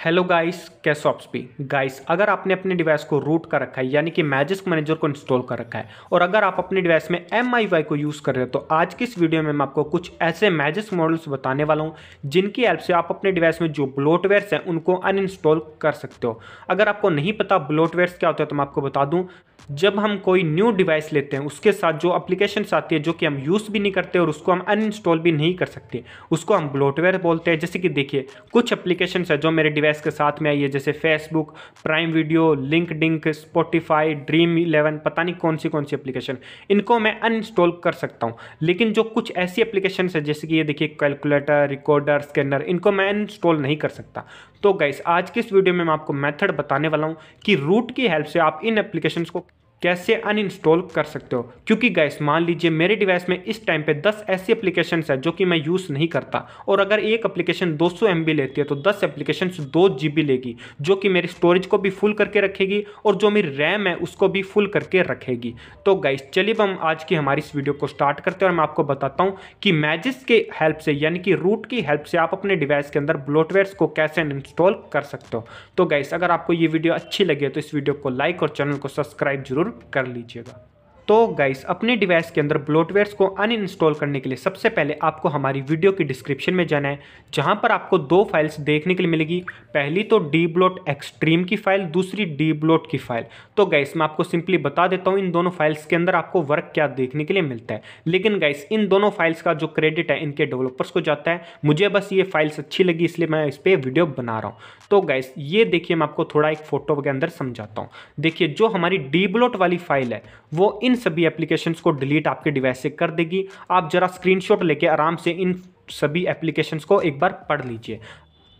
Hello guys कैसे ऑप्स भी गाइस अगर आपने अपने डिवाइस को रूट कर रखा है, यानी कि मैजिस्क मैनेजर को इंस्टॉल कर रखा है, और अगर आप अपने डिवाइस में एमआईवाई को यूज़ कर रहे हो तो आज की इस वीडियो में मैं आपको कुछ ऐसे मैजिस्क मॉडल्स बताने वाला हूँ, जिनकी हेल्प से आप अपने डिवाइस में जो ब्लोटवेयर्स हैं, उनको अनइंस्टॉल कर सकते हो। अगर आपको नहीं पता ब्लोटवेयर्स क्या होता है तो मैं आपको बता दूँ जब हम कोई न्यू डिवाइस लेते हैं, उसके साथ जो अप्लीकेशन आती है, जो कि हम यूज़ भी नहीं करते और उसको हम अनइंस्टॉल भी नहीं कर सकते, उसको हम ब्लोटवेयर बोलते हैं। जैसे कि देखिए, कुछ अप्लीकेशन है जो मेरे डिवाइस के साथ में आई है, जैसे Facebook Prime Video LinkedIn Spotify Dream Eleven पता नहीं कौन सी कौन सी एप्लीकेशन इनको मैं अनइंस्टॉल कर सकता हूँ। लेकिन जो कुछ ऐसी एप्लीकेशन है, जैसे कि ये देखिए कैलकुलेटर रिकॉर्डर स्कैनर इनको मैं अनइंस्टॉल नहीं कर सकता। तो गाइस आज की इस वीडियो में मैं आपको मेथड बताने वाला हूँ कि रूट की हेल्प से आप इन एप्लीकेशन को कैसे अनइंस्टॉल कर सकते हो? क्योंकि गैस मान लीजिए मेरे डिवाइस में इस टाइम पे 10 ऐसी एप्लीकेशन है जो कि मैं यूज़ नहीं करता। और अगर एक एप्लीकेशन 200 सौ लेती है तो 10 एप्लीकेशन दो जी लेगी, जो कि मेरी स्टोरेज को भी फुल करके रखेगी और जो मेरी रैम है, उसको भी फुल करके रखेगी। तो गैस चलिए हम आज की हमारी इस वीडियो को स्टार्ट करते हैं और मैं आपको बताता हूँ कि मैजिस के हेल्प से, यानी कि रूट की हेल्प से आप अपने डिवाइस के अंदर ब्लोटवेयर को कैसे अनइंस्टॉल कर सकते हो। तो गैस अगर आपको ये वीडियो अच्छी लगे तो इस वीडियो को लाइक और चैनल को सब्सक्राइब ज़रूर कर लीजिएगा। तो गाइस अपने डिवाइस के अंदर ब्लोटवेयर्स को अनइंस्टॉल करने के लिए सबसे पहले आपको हमारी वीडियो की डिस्क्रिप्शन में जाना है, जहाँ पर आपको दो फाइल्स देखने के लिए मिलेगी। पहली तो डी ब्लोट एक्सट्रीम की फ़ाइल दूसरी डी ब्लोट की फ़ाइल तो गाइस मैं आपको सिंपली बता देता हूँ, इन दोनों फाइल्स के अंदर आपको वर्क क्या देखने के लिए मिलता है। लेकिन गाइस इन दोनों फाइल्स का जो क्रेडिट है, इनके डेवलपर्स को जाता है। मुझे बस ये फाइल्स अच्छी लगी, इसलिए मैं इस पर वीडियो बना रहा हूँ। तो गाइस ये देखिए, मैं आपको थोड़ा एक फ़ोटो के अंदर समझाता हूँ। देखिए, जो हमारी डी ब्लोट वाली फ़ाइल है, वो इन सभी एप्लीकेशंस को डिलीट आपके डिवाइस से कर देगी। आप जरा स्क्रीनशॉट लेके आराम से इन सभी एप्लीकेशंस को एक बार पढ़ लीजिए।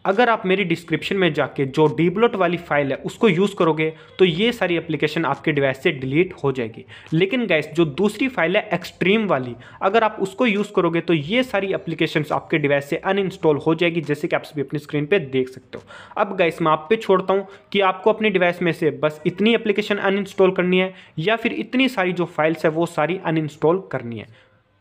अगर आप मेरी डिस्क्रिप्शन में जाके जो डीबलोट वाली फ़ाइल है, उसको यूज़ करोगे तो ये सारी एप्लीकेशन आपके डिवाइस से डिलीट हो जाएगी। लेकिन गैस जो दूसरी फ़ाइल है एक्सट्रीम वाली, अगर आप उसको यूज़ करोगे तो ये सारी एप्लीकेशन आपके डिवाइस से अनइंस्टॉल हो जाएगी, जैसे कि आप सभी अपनी स्क्रीन पर देख सकते हो। अब गैस मैं आप पे छोड़ता हूँ कि आपको अपने डिवाइस में से बस इतनी एप्लीकेशन अनइंस्टॉल करनी है, या फिर इतनी सारी जो फाइल्स है, वो सारी अनइंस्टॉल करनी है।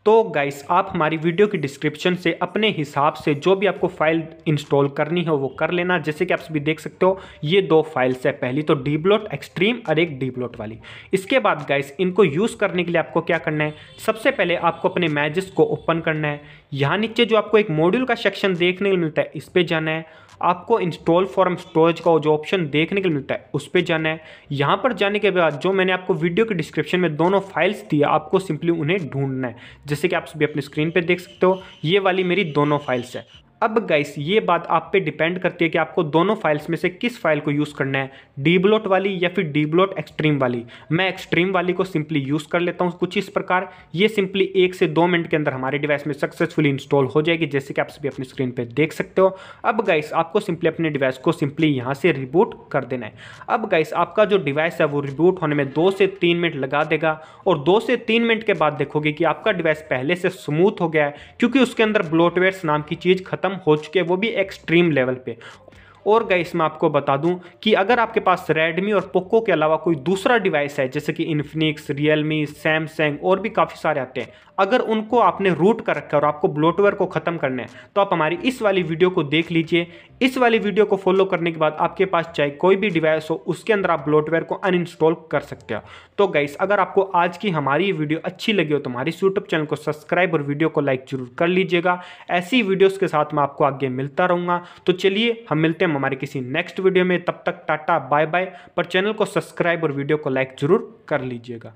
तो गाइस आप हमारी वीडियो की डिस्क्रिप्शन से, अपने हिसाब से जो भी आपको फ़ाइल इंस्टॉल करनी हो, वो कर लेना। जैसे कि आप सभी देख सकते हो, ये दो फाइल्स है। पहली तो डी ब्लॉट एक्सट्रीम और एक डी ब्लॉट वाली। इसके बाद गाइस इनको यूज़ करने के लिए आपको क्या करना है? सबसे पहले आपको अपने मैजेस को ओपन करना है। यहाँ नीचे जो आपको एक मॉड्यूल का सेक्शन देखने को मिलता है, इस पर जाना है। आपको इंस्टॉल फॉर्म स्टोरेज का जो ऑप्शन देखने के लिए मिलता है, उस पर जाना है। यहाँ पर जाने के बाद जो मैंने आपको वीडियो के डिस्क्रिप्शन में दोनों फाइल्स दिए आपको सिंपली उन्हें ढूंढना है। जैसे कि आप सभी अपनी स्क्रीन पर देख सकते हो, ये वाली मेरी दोनों फाइल्स है। अब गाइस ये बात आप पे डिपेंड करती है कि आपको दोनों फाइल्स में से किस फ़ाइल को यूज़ करना है? डी ब्लोट वाली या फिर डी ब्लोट एक्सट्रीम वाली? मैं एक्सट्रीम वाली को सिंपली यूज़ कर लेता हूँ कुछ इस प्रकार। ये सिंपली एक से दो मिनट के अंदर हमारे डिवाइस में सक्सेसफुली इंस्टॉल हो जाएगी, जैसे कि आप सभी अपनी स्क्रीन पर देख सकते हो। अब गाइस आपको सिंपली अपने डिवाइस को सिंपली यहाँ से रिबूट कर देना है। अब गाइस आपका जो डिवाइस है वो रिबूट होने में दो से तीन मिनट लगा देगा और दो से तीन मिनट के बाद देखोगे कि आपका डिवाइस पहले से स्मूथ हो गया है, क्योंकि उसके अंदर ब्लोटवेयर्स नाम की चीज़ खत्म खत्म हो चुके हैं वो भी एक्सट्रीम लेवल पे। और गाइस मैं आपको बता दूँ कि अगर आपके पास रेडमी और पोको के अलावा कोई दूसरा डिवाइस है, जैसे कि इन्फिनिक्स रियलमी सैमसंग और भी काफ़ी सारे आते हैं, अगर उनको आपने रूट कर रखा है और आपको ब्लोटवेयर को ख़त्म करना है तो आप हमारी इस वाली वीडियो को देख लीजिए। इस वाली वीडियो को फॉलो करने के बाद आपके पास चाहे कोई भी डिवाइस हो, उसके अंदर आप ब्लोटवेयर को अनइंस्टॉल कर सकते हो। तो गाइस अगर आपको आज की हमारी वीडियो अच्छी लगी हो तो हमारी यूट्यूब चैनल को सब्सक्राइब और वीडियो को लाइक ज़रूर कर लीजिएगा। ऐसी वीडियोज़ के साथ मैं आपको आगे मिलता रहूँगा। तो चलिए, हम मिलते हैं हमारे किसी नेक्स्ट वीडियो में, तब तक टाटा बाय बाय पर चैनल को सब्सक्राइब और वीडियो को लाइक ज़रूर कर लीजिएगा।